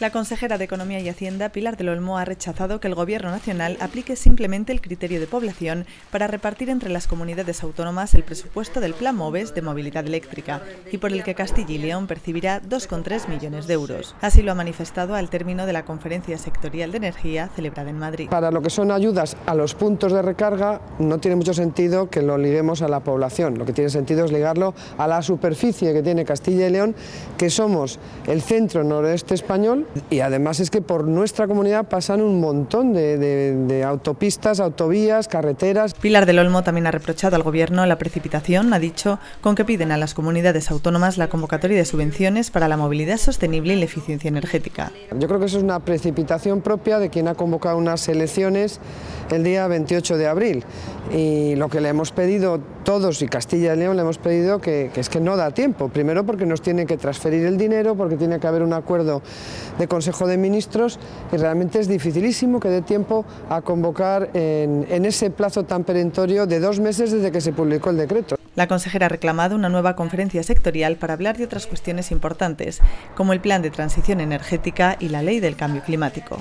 La consejera de Economía y Hacienda, Pilar del Olmo, ha rechazado que el Gobierno Nacional aplique simplemente el criterio de población para repartir entre las comunidades autónomas el presupuesto del Plan MOVES de movilidad eléctrica y por el que Castilla y León percibirá 2,3 millones de euros. Así lo ha manifestado al término de la Conferencia Sectorial de Energía celebrada en Madrid. Para lo que son ayudas a los puntos de recarga no tiene mucho sentido que lo liguemos a la población. Lo que tiene sentido es ligarlo a la superficie que tiene Castilla y León, que somos el centro noroeste español y además es que por nuestra comunidad pasan un montón de, autopistas, autovías, carreteras. Pilar del Olmo también ha reprochado al Gobierno la precipitación, ha dicho, con que piden a las comunidades autónomas la convocatoria de subvenciones para la movilidad sostenible y la eficiencia energética. Yo creo que eso es una precipitación propia de quien ha convocado unas elecciones el día 28 de abril y lo que le hemos pedido todos y Castilla y León le hemos pedido que, es que no da tiempo, primero porque nos tiene que transferir el dinero, porque tiene que haber un acuerdo de Consejo de Ministros y realmente es dificilísimo que dé tiempo a convocar en ese plazo tan perentorio de dos meses desde que se publicó el decreto. La consejera ha reclamado una nueva conferencia sectorial para hablar de otras cuestiones importantes, como el plan de transición energética y la ley del cambio climático.